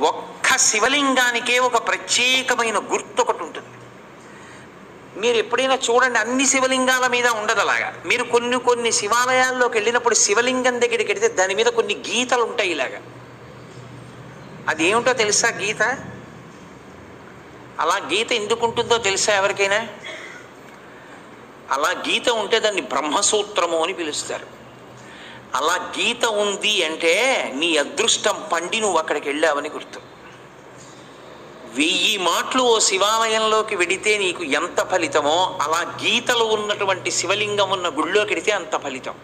ఒక్క శివలింగానికే ఒక ప్రత్యేకమైన గుర్తు ఒకటి ఉంటుంది. మీరు ఎప్పుడైనా చూడండి అన్ని శివలింగాల మీద ఉండదు అలాగా. మీరు కొన్ని కొన్ని శివాలయాల్లోకి వెళ్ళినప్పుడు శివలింగం దగ్గరికి వెడితే దాని మీద కొన్ని గీతలు ఉంటాయి ఇలాగా. అది ఏమిటో తెలుసా గీత? అలా గీత ఎందుకు ఉంటుందో తెలుసా ఎవరికైనా? అలా గీత ఉంటే దాన్ని బ్రహ్మసూత్రము అని పిలుస్తారు. అలా గీత ఉంది అంటే నీ అదృష్టం పండి నువ్వు అక్కడికి వెళ్ళావని గుర్తు. వెయ్యి మాటలు ఓ శివాలయంలోకి వెడితే నీకు ఎంత ఫలితమో అలా గీతలు ఉన్నటువంటి శివలింగం ఉన్న గుళ్ళోకి వెడితే అంత ఫలితం.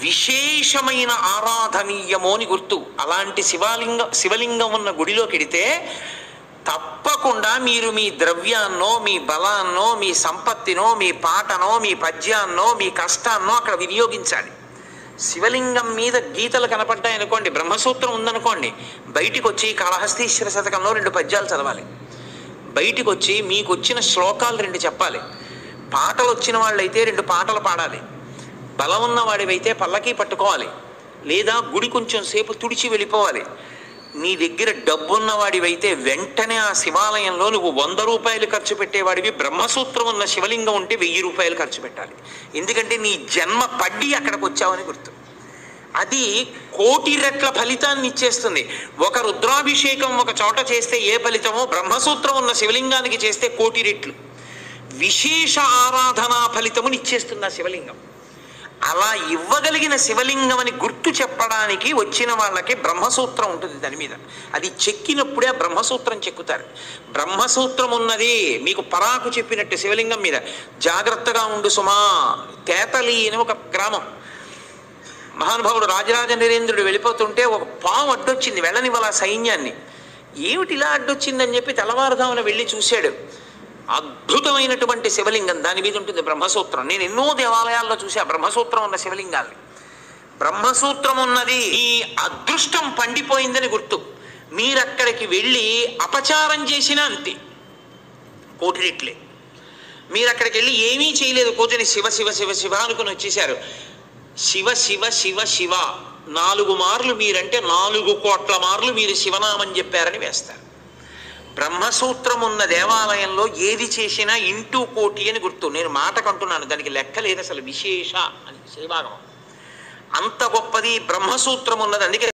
విశేషమైన ఆరాధనీయము అని గుర్తు. అలాంటి శివాలింగ శివలింగం ఉన్న గుడిలోకి వెడితే తప్పకుండా మీరు మీ ద్రవ్యాన్నో మీ బలాన్నో మీ సంపత్తినో మీ పాటనో మీ పద్యాన్నో మీ కష్టాన్నో అక్కడ వినియోగించాలి. శివలింగం మీద గీతలు కనపడ్డాయి అనుకోండి బ్రహ్మసూత్రం ఉందనుకోండి బయటికి వచ్చి కాళహస్తీశ్వర శతకంలో రెండు పద్యాలు చదవాలి. బయటికి వచ్చి మీకు వచ్చిన శ్లోకాలు రెండు చెప్పాలి. పాటలు వచ్చిన వాళ్ళైతే రెండు పాటలు పాడాలి. బలం ఉన్న వాడివైతే పల్లకి పట్టుకోవాలి. లేదా గుడి కొంచెం సేపు తుడిచి వెళ్ళిపోవాలి. నీ దగ్గర డబ్బున్న వాడివైతే వెంటనే ఆ శివాలయంలో నువ్వు వంద రూపాయలు ఖర్చు పెట్టేవాడివి. బ్రహ్మసూత్రం ఉన్న శివలింగం ఉంటే వెయ్యి రూపాయలు ఖర్చు పెట్టాలి. ఎందుకంటే నీ జన్మ పడ్డి అక్కడికి వచ్చావని గుర్తు. అది కోటి రెట్ల ఫలితాన్ని ఇచ్చేస్తుంది. ఒక రుద్రాభిషేకం ఒక చోట చేస్తే ఏ ఫలితమో బ్రహ్మసూత్రం ఉన్న శివలింగానికి చేస్తే కోటి రెట్లు. విశేష ఆరాధనా ఫలితముని ఇచ్చేస్తుంది ఆ శివలింగం. అలా ఇవ్వగలిగిన శివలింగం అని గుర్తు చెప్పడానికి వచ్చిన వాళ్ళకి బ్రహ్మసూత్రం ఉంటుంది దాని మీద. అది చెక్కినప్పుడే ఆ బ్రహ్మసూత్రం చెక్కుతారు. బ్రహ్మసూత్రం ఉన్నది మీకు పరాకు చెప్పినట్టు శివలింగం మీద. జాగ్రత్తగా ఉండు సుమా తేతలి అని ఒక గ్రామం. మహానుభావుడు రాజరాజ నరేంద్రుడు వెళ్ళిపోతుంటే ఒక పాము అడ్డొచ్చింది వెళ్ళనివ్వాల ఆ సైన్యాన్ని. ఏమిటి ఇలా అడ్డొచ్చిందని చెప్పి తెల్లవారుదామున వెళ్ళి చూశాడు. అద్భుతమైనటువంటి శివలింగం దాని మీద ఉంటుంది బ్రహ్మసూత్రం. నేను ఎన్నో దేవాలయాల్లో చూసా బ్రహ్మసూత్రం ఉన్న శివలింగాల్ని. బ్రహ్మసూత్రం ఉన్నది ఈ అదృష్టం పండిపోయిందని గుర్తు. మీరక్కడికి వెళ్ళి అపచారం చేసినా అంతే. కోటి రెట్లే మీరు అక్కడికి వెళ్ళి ఏమీ చేయలేదు. కూర్చొని శివ శివ శివ శివ అనుకుని వచ్చేసారు శివ శివ శివ శివ. నాలుగు మార్లు మీరంటే నాలుగు కోట్ల మార్లు మీరు శివనామం చెప్పారని వేస్తారు. బ్రహ్మసూత్రం ఉన్న దేవాలయంలో ఏది చేసినా ఇంటూ కోటి అని గుర్తు. నేను మాటకంటున్నాను దానికి లెక్క లేదు అసలు విశేష అని శ్రీభాగం అంత గొప్పది బ్రహ్మసూత్రం ఉన్నది అందుకే